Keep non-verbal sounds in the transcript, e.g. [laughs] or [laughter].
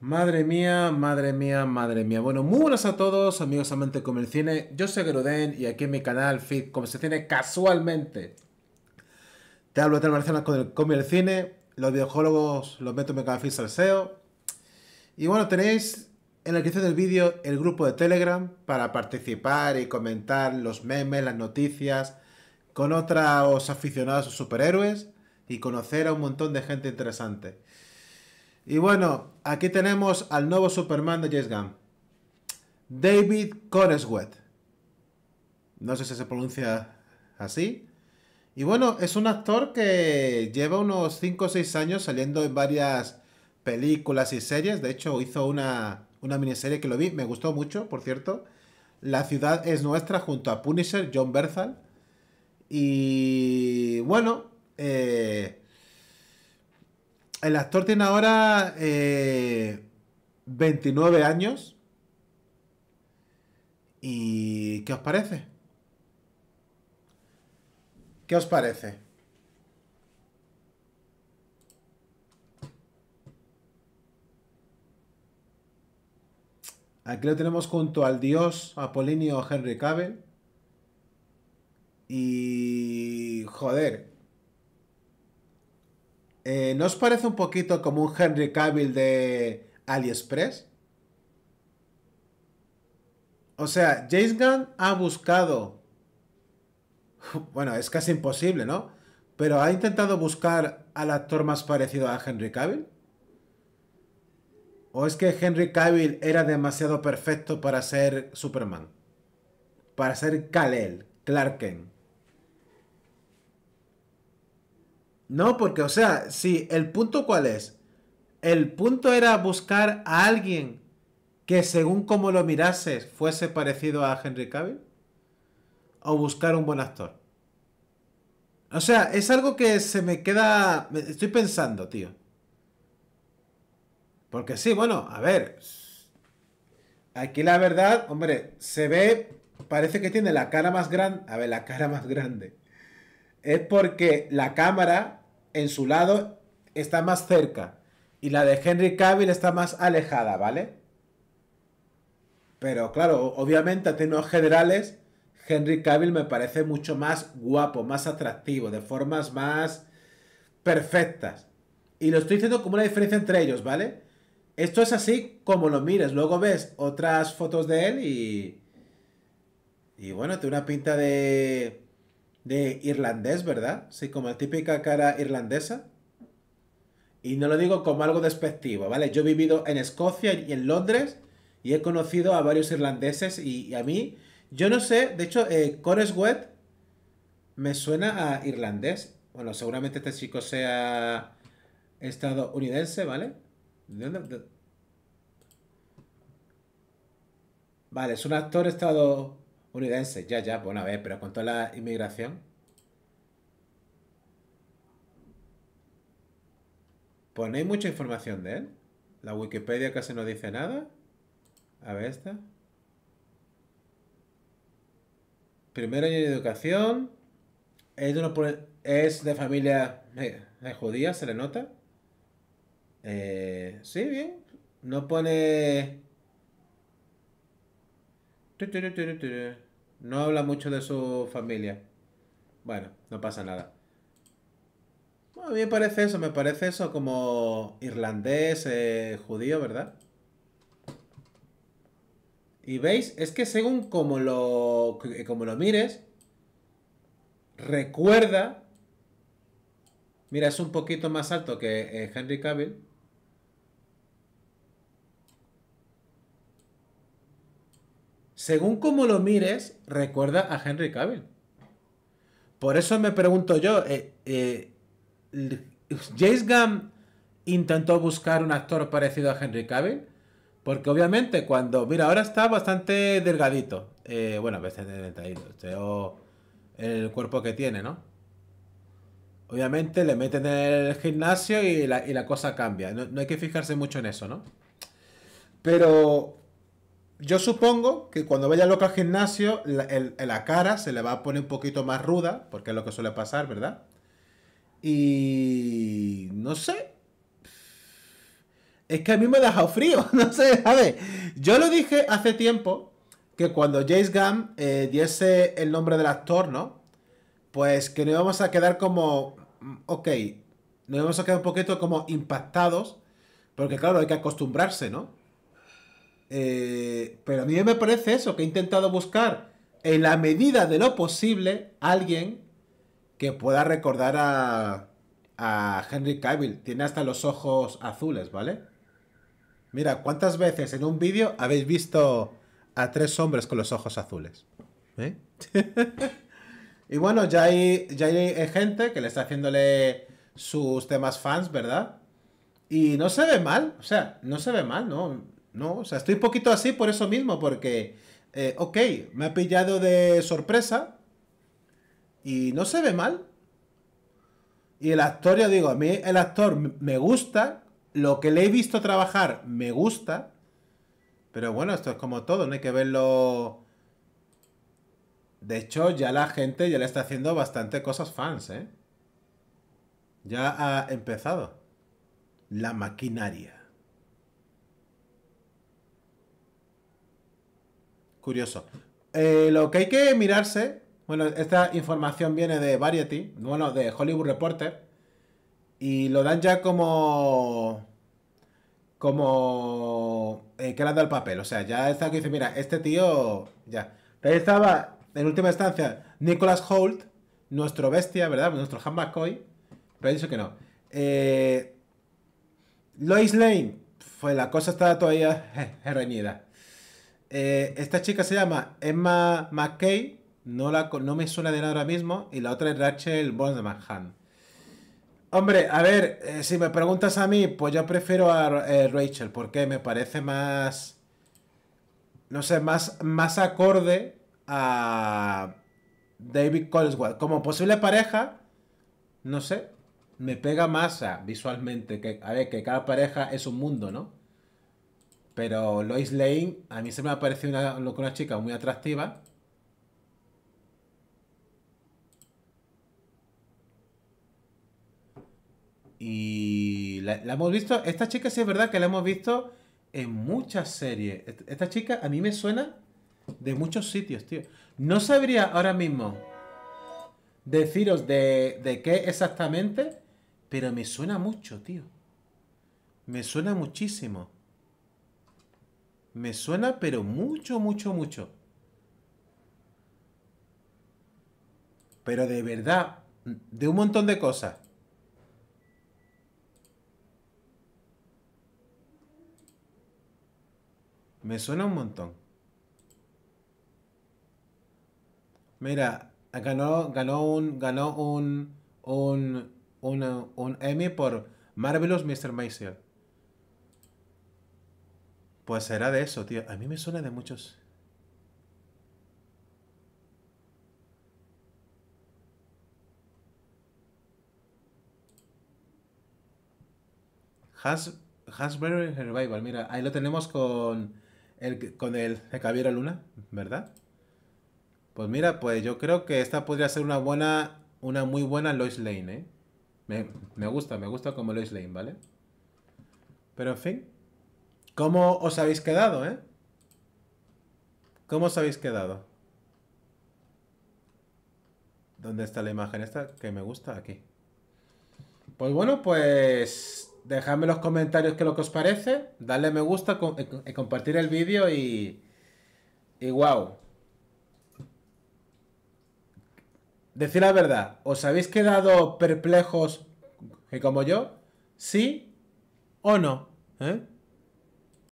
Madre mía, madre mía, madre mía. Bueno, muy buenas a todos, amigos amantes como el cine. Yo soy Geruden y aquí en mi canal Fit, como se tiene casualmente, te hablo de Marcianas con el come el cine. Los videojuegos los meto en mi canal Fit Salseo. Y bueno, tenéis en la descripción del vídeo el grupo de Telegram para participar y comentar los memes, las noticias con otros aficionados a superhéroes y conocer a un montón de gente interesante. Y bueno, aquí tenemos al nuevo Superman de James Gunn. David Coreswet. No sé si se pronuncia así. Y bueno, es un actor que lleva unos 5 o 6 años saliendo en varias películas y series. De hecho, hizo una, una miniserie que lo vi, me gustó mucho, por cierto. La ciudad es nuestra junto a Punisher, John Berthal. Y bueno, eh, el actor tiene ahora 29 eh, años. ¿Y qué os parece? ¿Qué os parece? Aquí lo tenemos junto al dios Apolinio Henry Cavill. Y... Joder, eh, ¿No os parece un poquito como un Henry Cavill de AliExpress? O sea, James Gunn ha buscado. [laughs] Bueno, es casi imposible, ¿no? Pero ha intentado buscar al actor más parecido a Henry Cavill. ¿O es que Henry Cavill era demasiado perfecto para ser Superman? Para ser Kal-El. No, porque, o sea, si el punto cuál es, el punto era buscar a alguien que según como lo mirases fuese parecido a Henry Cavill o buscar un buen actor. O sea, es algo que se me queda, estoy pensando, tío. Porque sí, bueno, a ver, aquí la verdad, hombre, se ve, parece que tiene la cara más grande, a ver, la cara más grande. Es porque la cámara en su lado está más cerca y la de Henry Cavill está más alejada, ¿vale? Pero claro, obviamente a términos generales, Henry Cavill me parece mucho más guapo, más atractivo, de formas más perfectas. Y lo estoy diciendo como una diferencia entre ellos, ¿vale? Esto es así como lo mires. Luego ves otras fotos de él y... Y bueno, tiene una pinta de de irlandés, ¿verdad? Sí, como la típica cara irlandesa. Y no lo digo como algo despectivo, ¿vale? Yo he vivido en Escocia y en Londres y he conocido a varios irlandeses y, a mí, yo no sé, de hecho, eh, Wet me suena a irlandés. Bueno, seguramente este chico sea estadounidense, ¿vale? ¿De dónde? Vale, es un actor estadounidense Unidense, ya, ya, bueno, a ver, pero con toda la inmigración. Pues no hay mucha información de él. La Wikipedia casi no dice nada. A ver esta. Primer año de educación. Es de, es de familia judía, se le nota. Eh, sí, bien. No pone no habla mucho de su familia. Bueno, no pasa nada. a mí me parece eso, me parece eso como irlandés, eh, judío, ¿verdad? Y veis, es que según como lo, como lo mires, recuerda... Mira, es un poquito más alto que eh, Henry Cavill. Según como lo mires, recuerda a Henry Cavill. Por eso me pregunto yo, eh, eh, ¿James Gunn intentó buscar un actor parecido a Henry Cavill? Porque obviamente cuando, mira, ahora está bastante delgadito. Eh, bueno, bastante delgadito. el cuerpo que tiene, ¿no? Obviamente le meten en el gimnasio y la, cosa cambia. no hay que fijarse mucho en eso, ¿no? Pero yo supongo que cuando vaya loco al gimnasio, la, cara se le va a poner un poquito más ruda, porque es lo que suele pasar, ¿verdad? Y no sé. es que a mí me ha dejado frío. [laughs] No sé, a ver, yo lo dije hace tiempo que cuando James Gunn eh, diese el nombre del actor, ¿no? Pues que nos íbamos a quedar como, mm, ok, nos íbamos a quedar un poquito como impactados, porque claro, hay que acostumbrarse, ¿no? Eh, pero a mí me parece eso, que he intentado buscar en la medida de lo posible alguien que pueda recordar a, a Henry Cavill. Tiene hasta los ojos azules, ¿vale? Mira, ¿cuántas veces en un vídeo habéis visto a tres hombres con los ojos azules? ¿Eh? [laughs] y bueno, ya hay, ya hay gente que le está haciéndole sus temas fans, ¿verdad? Y no se ve mal, o sea, no se ve mal, ¿no? No, o sea, estoy un poquito así por eso mismo, porque, eh, ok, me ha pillado de sorpresa y no se ve mal. Y el actor, ya digo, a mí el actor me gusta, lo que le he visto trabajar me gusta, pero bueno, esto es como todo, no hay que verlo... De hecho, ya la gente ya le está haciendo bastante cosas fans, ¿eh? Ya ha empezado. La maquinaria. Curioso. Eh, lo que hay que mirarse, bueno, esta información viene de Variety, bueno, de Hollywood Reporter, y lo dan ya como como eh, que le han dado el papel. O sea, ya está que dice, mira, este tío, ya. Ahí estaba, en última instancia, Nicholas Holt, nuestro bestia, ¿verdad? Nuestro Han McCoy. Pero ha dicho que no. Eh, Lois Lane, fue la cosa está todavía [laughs] reñida. Eh, esta chica se llama Emma McKay, no, la, no me suena de nada ahora mismo, y la otra es Rachel Bosman. Hombre, a ver, eh, si me preguntas a mí, pues yo prefiero a eh, Rachel, porque me parece más, no sé, más, más acorde a David Coleswell. Como posible pareja, no sé, me pega más visualmente, que, a ver, que cada pareja es un mundo, ¿no? Pero Lois Lane, a mí se me ha parecido una, una chica muy atractiva. Y la, hemos visto, esta chica sí es verdad que la hemos visto en muchas series. Esta chica a mí me suena de muchos sitios, tío. No sabría ahora mismo deciros de, de qué exactamente, pero me suena mucho, tío. Me suena muchísimo. Me suena, pero mucho, mucho, mucho. Pero de verdad, de un montón de cosas. Me suena un montón. Mira, ganó, ganó un, ganó un, un, un, un Emmy por Marvelous Mr. Maisel. Pues será de eso, tío. A mí me suena de muchos. Has, Hasbury Revival, mira, ahí lo tenemos con el, con el Caballero Luna, ¿verdad? Pues mira, pues yo creo que esta podría ser una buena, una muy buena Lois Lane, ¿eh? Me, gusta, me gusta como Lois Lane, ¿vale? Pero en fin, ¿cómo os habéis quedado, eh? ¿Cómo os habéis quedado? ¿Dónde está la imagen esta que me gusta? Aquí. Pues bueno, pues dejadme en los comentarios qué es lo que os parece, darle me gusta, eh, eh, compartir el vídeo y... Y wow. Decir la verdad, ¿os habéis quedado perplejos como yo? ¿Sí o no? ¿Eh?